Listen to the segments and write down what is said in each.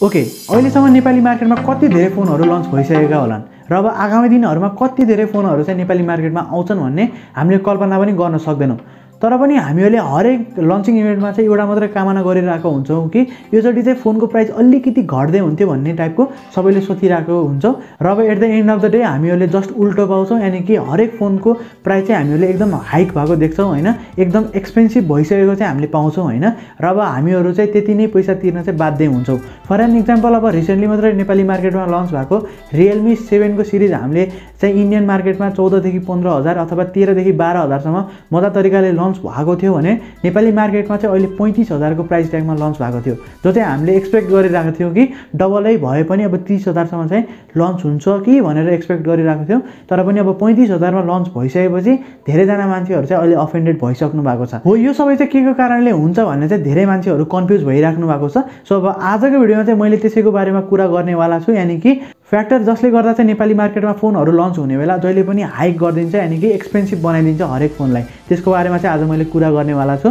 Okay अहिलेसम्म नेपाली मार्केटमा कति धेरै फोनहरू लन्च भइसकेका होलान् र अब आगामी दिनहरूमा कति धेरै फोनहरू चाहिँ नेपाली मार्केटमा आउँछन् भन्ने हामीले कल्पना पनि गर्न सक्दैनौँ। तर पनि हामीहरूले हरेक लन्चिङ इभेन्टमा चाहिँ एउटा मात्रै कामना गरिरहेको हुन्छौँ कि योचोटि चाहिँ फोनको प्राइस अलिकति घट्दै हुन्थ्यो भन्ने टाइपको सबैले सोचिरहेको हुन्छौँ। र अब at the end of the day हामीहरूले जस्ट उल्टो पाउँछौँ यानि कि हरेक फोनको प्राइस चाहिँ हामीहरूले एकदम हाइक भएको देख्छौँ होइन? एकदम एक्सपेन्सिभ भइसकेको चाहिँ हामीले पाउँछौँ होइन? र अब हामीहरू चाहिँ त्यति नै पैसा तिर्न चाहिँ बाध्य हुन्छौँ। फर एन इक्जाम्पल अब रिसेन्टली मात्रै नेपाली मार्केटमा लन्च भएको रियलमी सेभेनको सिरिज हामीले चाहिँ इन्डियन मार्केटमा चौधदेखि पन्ध्र हजार अथवा तेह्रदेखि बाह्र हजारसम्म मजा तरिकाले लन्च भएको थियो भने नेपाली मार्केटमा चाहिँ अहिले पैँतिस हजारको प्राइस ट्यागमा लन्च भएको थियो। जो चाहिँ हामीले एक्सपेक्ट गरिरहेको थियो कि डबलै भए पनि अब तिस हजारसम्म चाहिँ लन्च हुन्छ कि भनेर एक्सपेक्ट गरिरहेको थियो। तर पनि अब पैँतिस हजारमा लन्च भइसकेपछि धेरैजना मान्छेहरू चाहिँ अहिले अफेन्डेड भइसक्नु भएको छ। हो यो सबै चाहिँ के को कारणले हुन्छ भन्ने चाहिँ धेरै मान्छेहरू कन्फ्युज भइराख्नु भएको छ। सो अब आजको भिडियोमा चाहिँ मैले त्यसैको बारेमा कुरा गर्नेवाला छु यानि कि फ्याक्टर जसले गर्दा चाहिँ नेपाली मार्केटमा फोनहरू लन्च हुने बेला जहिले पनि हाइक गरिदिन्छ यानि कि एक्सपेन्सिभ बनाइदिन्छ हरेक फोनलाई। त्यसको बारेमा चाहिँ आज मैले कुरा गर्नेवाला छु।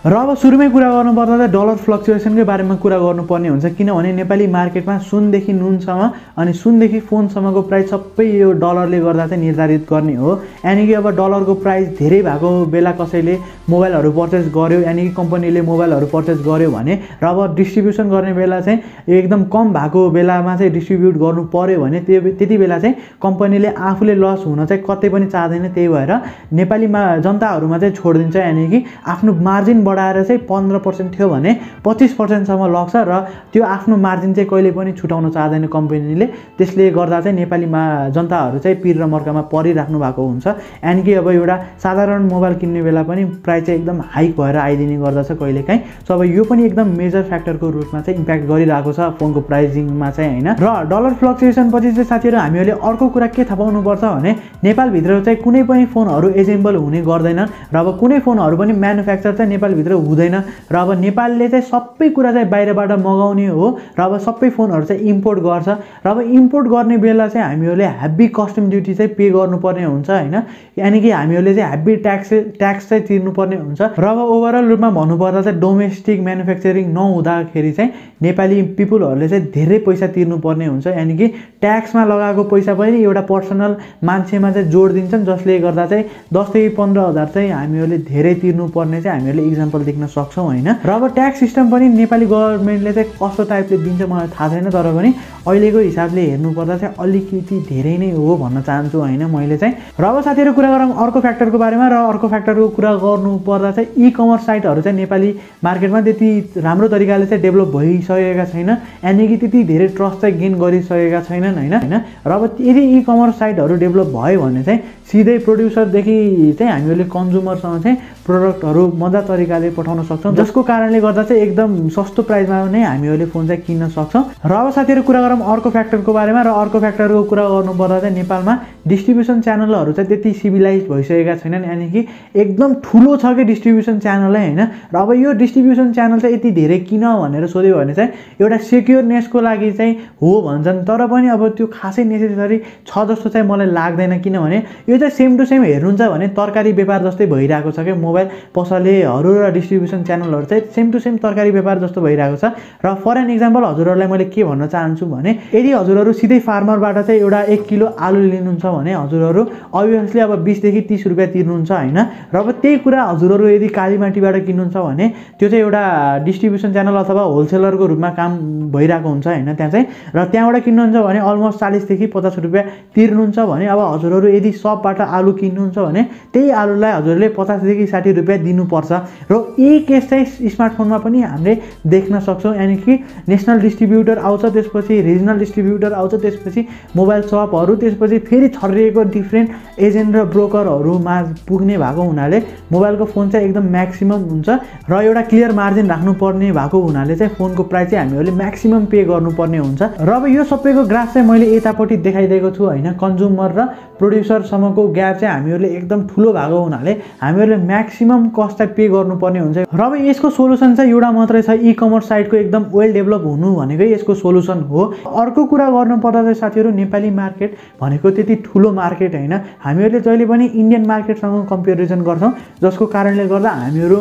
र अब सुरुमै कुरा गर्नुपर्दा चाहिँ डलर फ्लक्चुएसनकै बारेमा कुरा गर्नुपर्ने हुन्छ किनभने नेपाली मार्केटमा सुनदेखि नुनसम्म अनि सुनदेखि फोनसम्मको प्राइस सबै यो डलरले गर्दा चाहिँ निर्धारित गर्ने हो। यानि कि अब डलरको प्राइस धेरै भएको बेला कसैले मोबाइलहरू पर्चेस गर्यो यानि कि कम्पनीले मोबाइलहरू पर्चेस गर्यो भने र अब डिस्ट्रिब्युसन गर्ने बेला चाहिँ एकदम कम भएको बेलामा चाहिँ डिस्ट्रिब्युट गर्नु पऱ्यो भने त्यो त्यति बेला चाहिँ कम्पनीले आफूले लस हुन चाहिँ कतै पनि चाहँदैन त्यही भएर नेपालीमा जनताहरूमा चाहिँ छोडिदिन्छ यानि कि आफ्नो मार्जिन बढाएर चाहिँ पन्ध्र पर्सेन्ट थियो भने पच्चिस पर्सेन्टसम्म लग्छ र त्यो आफ्नो मार्जिन चाहिँ कहिले पनि छुटाउन चाहँदैन कम्पनीले। त्यसले गर्दा चाहिँ नेपालीमा जनताहरू चाहिँ पिर र मर्कामा परिराख्नु भएको हुन्छ। एन्ड कि अब एउटा साधारण मोबाइल किन्ने बेला पनि प्राइस चाहिँ एकदम हाइक भएर आइदिने गर्दछ कहिलेकाहीँ। सो अब यो पनि एकदम मेजर फ्याक्टरको रूपमा चाहिँ इम्प्याक्ट गरिरहेको छ फोनको प्राइजिङमा चाहिँ होइन। र डलर फ्लक्चुएसन पछि चाहिँ साथीहरू हामीहरूले अर्को कुरा के थाहा पाउनुपर्छ भने नेपालभित्र चाहिँ कुनै पनि फोनहरू एजेम्बल हुने गर्दैन र अब कुनै फोनहरू पनि म्यानुफ्याक्चर चाहिँ नेपाल नेपालभित्र हुँदैन र अब नेपालले चाहिँ सबै कुरा चाहिँ बाहिरबाट मगाउने हो र अब सबै फोनहरू चाहिँ इम्पोर्ट गर्छ र अब इम्पोर्ट गर्ने बेला चाहिँ हामीहरूले हेभी कस्टम ड्युटी चाहिँ पे गर्नुपर्ने हुन्छ होइन। यानि कि हामीहरूले चाहिँ हेभी ट्याक्स ट्याक्स चाहिँ तिर्नुपर्ने हुन्छ। र अब ओभरअल रूपमा भन्नुपर्दा चाहिँ डोमेस्टिक म्यानुफ्याक्चरिङ नहुँदाखेरि चाहिँ नेपाली पिपुलहरूले चाहिँ धेरै पैसा तिर्नुपर्ने हुन्छ। यानि कि ट्याक्समा लगाएको पैसा पनि एउटा पर्सनल मान्छेमा चाहिँ जोड दिन्छन् जसले गर्दा चाहिँ दसदेखि पन्ध्र हजार चाहिँ हामीहरूले धेरै तिर्नुपर्ने चाहिँ हामीहरूले इक्जाम इक्जाम्पल देख्न सक्छौँ होइन? र अब ट्याक्स सिस्टम पनि नेपाली गभर्मेन्टले चाहिँ कस्तो टाइपले दिन्छ मलाई थाहा छैन तर पनि अहिलेको हिसाबले हेर्नुपर्दा चाहिँ अलिकति धेरै नै हो भन्न चाहन्छु होइन मैले चाहिँ। र अब साथीहरू कुरा गरौँ अर्को फ्याक्टरको बारेमा र अर्को फ्याक्टरको कुरा गर्नुपर्दा चाहिँ इ कमर्स साइटहरू चाहिँ नेपाली मार्केटमा त्यति राम्रो तरिकाले चाहिँ डेभलप भइसकेका छैन यानि त्यति धेरै ट्रस्ट चाहिँ गेन गरिसकेका छैनन् होइन? होइन? र अब यदि इ कमर्स साइटहरू डेभलप भयो भने चाहिँ सिधै प्रड्युसरदेखि चाहिँ हामीहरूले कन्ज्युमरसँग चाहिँ प्रडक्टहरू मजा तरिकाले पठाउन सक्छौँ जसको कारणले गर्दा चाहिँ एकदम सस्तो प्राइसमा नै हामीहरूले फोन चाहिँ किन्न सक्छौँ। र अब साथीहरू कुरा गरौँ अर्को फ्याक्टरको बारेमा र अर्को फ्याक्टरको कुरा गर्नुपर्दा चाहिँ नेपालमा डिस्ट्रिब्युसन च्यानलहरू चाहिँ त्यति सिभिलाइज भइसकेका छैनन्। यानि कि एकदम ठुलो छ कि डिस्ट्रिब्युसन च्यानलै होइन? र अब यो डिस्ट्रिब्युसन च्यानल चाहिँ यति धेरै किन भनेर सोध्यो भने चाहिँ एउटा सेक्योरनेसको लागि चाहिँ हो भन्छन्। तर पनि अब त्यो खासै नेसेसरी छ जस्तो चाहिँ मलाई लाग्दैन। किनभने यो चाहिँ सेम टु सेम हेर्नुहुन्छ भने तरकारी व्यापार जस्तै भइरहेको छ क्या मोबाइल पसलेहरू र डिस्ट्रिब्युसन च्यानलहरू चाहिँ सेम टु सेम तरकारी व्यापार जस्तो भइरहेको छ। र फर एन इक्जाम्पल हजुरहरूलाई मैले के भन्न चाहन्छु भने यदि हजुरहरू सिधै फार्मरबाट चाहिँ एउटा एक किलो आलु लिनुहुन्छ भने हजुरहरू अभियसली अब बिसदेखि तिस रुपियाँ तिर्नुहुन्छ होइन। र अब त्यही कुरा हजुरहरू यदि कालीमाटीबाट किन्नुहुन्छ भने त्यो चाहिँ एउटा डिस्ट्रिब्युसन च्यानल अथवा होलसेलरको रूपमा काम भइरहेको हुन्छ होइन त्यहाँ चाहिँ। र त्यहाँबाट किन्नुहुन्छ भने अलमोस्ट चालिसदेखि पचास रुपियाँ तिर्नुहुन्छ भने अब हजुरहरू यदि सपबाट आलु किन्नुहुन्छ भने त्यही आलुलाई हजुरले पचासदेखि साठी रुपियाँ दिनुपर्छ। र यही केस चाहिँ स्मार्टफोनमा पनि हामीले देख्न सक्छौँ। यानि कि नेसनल डिस्ट्रिब्युटर आउँछ त्यसपछि रिजनल डिस्ट्रिब्युटर आउँछ त्यसपछि मोबाइल सपहरू त्यसपछि फेरि छरिएको डिफ्रेन्ट एजेन्ट र ब्रोकरहरूमा पुग्ने भएको हुनाले मोबाइलको फोन चाहिँ एकदम म्याक्सिमम् हुन्छ र एउटा क्लियर मार्जिन राख्नुपर्ने भएको हुनाले चाहिँ फोनको प्राइस चाहिँ हामीहरूले म्याक्सिमम् पे गर्नुपर्ने हुन्छ। र अब यो सबैको ग्राफ चाहिँ मैले यतापट्टि देखाइदिएको छु होइन? कन्ज्युमर र प्रड्युसरसम्मको ग्याप चाहिँ हामीहरूले एकदम ठुलो भएको हुनाले हामीहरूले म्याक्सिमम् कस्ट चाहिँ पे गर्नुपर्ने हुन्छ। र अब यसको सोल्युसन चाहिँ एउटा मात्रै छ इ कमर्स साइटको एकदम वेल डेभलप हुनु भनेकै यसको सोल्युसन हो। अर्को कुरा गर्नुपर्दा चाहिँ साथीहरू नेपाली मार्केट भनेको त्यति ठुलो मार्केट होइन। हामीहरूले जहिले पनि इन्डियन मार्केटसँग कम्पेरिजन गर्छौँ जसको कारणले गर्दा हामीहरू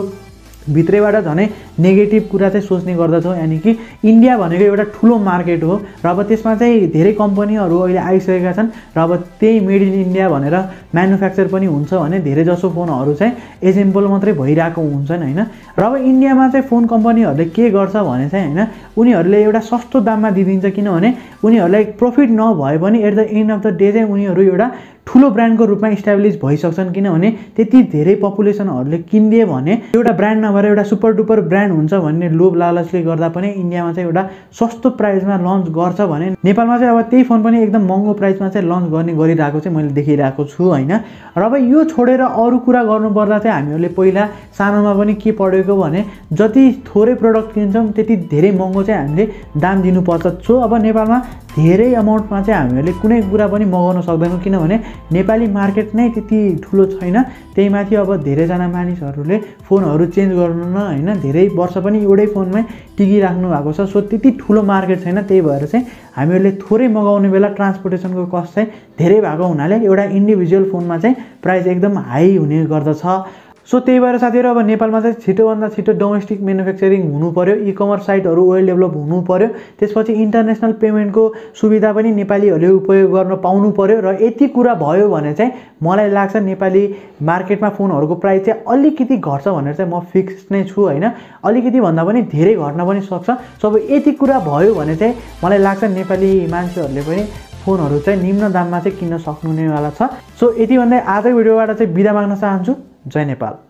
भित्रैबाट झनै नेगेटिभ कुरा चाहिँ सोच्ने गर्दछौँ। यानि कि इन्डिया भनेको एउटा ठुलो मार्केट हो र अब त्यसमा चाहिँ धेरै कम्पनीहरू अहिले आइसकेका छन् र अब त्यही मेड इन इन्डिया भनेर म्यानुफ्याक्चर पनि हुन्छ भने धेरै जसो फोनहरू चाहिँ एजेम्बल मात्रै भइरहेको हुन्छन् होइन? र अब इन्डियामा चाहिँ फोन कम्पनीहरूले के गर्छ भने चाहिँ होइन उनीहरूले एउटा सस्तो दाममा दिइदिन्छ किनभने उनीहरूलाई प्रफिट नभए पनि at the end of the day चाहिँ उनीहरू एउटा ठुलो ब्रान्डको रूपमा इस्टाब्लिस भइसक्छन् किनभने त्यति धेरै पपुलेसनहरूले किनिदियो भने एउटा ब्रान्ड नभएर एउटा सुपर डुपर ब्रान्ड हुन्छ भन्ने लोभ लालचले गर्दा पनि इन्डियामा चाहिँ एउटा सस्तो प्राइसमा लन्च गर्छ भने नेपालमा चाहिँ अब त्यही फोन पनि एकदम महँगो प्राइसमा चाहिँ लन्च गर्ने गरिरहेको चाहिँ मैले देखिरहेको छु होइन। र अब यो छोडेर अरू कुरा गर्नुपर्दा चाहिँ हामीहरूले पहिला सानोमा पनि के पढेको भने जति थोरै प्रडक्ट किन्छौँ त्यति धेरै महँगो चाहिँ हामीले दाम दिनुपर्छ। सो अब नेपालमा धेरै अमाउन्टमा चाहिँ हामीहरूले कुनै कुरा पनि मगाउन सक्दैनौँ। किनभने नेपाली मार्केट नै त्यति ठुलो छैन। त्यही माथि अब धेरैजना मानिसहरूले फोनहरू चेन्ज गर्नु न होइन धेरै वर्ष पनि एउटै फोनमै टिकिराख्नु भएको छ। सो त्यति ठुलो मार्केट छैन। त्यही भएर चाहिँ हामीहरूले थोरै मगाउने बेला ट्रान्सपोर्टेसनको कस्ट चाहिँ धेरै भएको हुनाले एउटा इन्डिभिजुअल फोनमा चाहिँ प्राइस एकदम हाई हुने गर्दछ। सो त्यही भएर साथीहरू अब नेपालमा चाहिँ छिटोभन्दा छिटो डोमेस्टिक म्यानुफ्याक्चरिङ हुनु पऱ्यो इ कमर्स साइटहरू वेल डेभलप हुनु पऱ्यो त्यसपछि इन्टरनेसनल पेमेन्टको सुविधा पनि नेपालीहरूले उपयोग गर्न पाउनु पऱ्यो र यति कुरा भयो भने चाहिँ मलाई लाग्छ नेपाली मार्केटमा फोनहरूको प्राइस चाहिँ अलिकति घट्छ भनेर चाहिँ म फिक्स नै छु होइन? अलिकति भन्दा पनि धेरै घट्न पनि सक्छ। सो अब यति कुरा भयो भने चाहिँ मलाई लाग्छ नेपाली मान्छेहरूले पनि फोनहरू चाहिँ निम्न दाममा चाहिँ किन्न सक्नुहुनेवाला छ। सो यति भन्दै आजै भिडियोबाट चाहिँ बिदा माग्न चाहन्छु। जय नेपाल।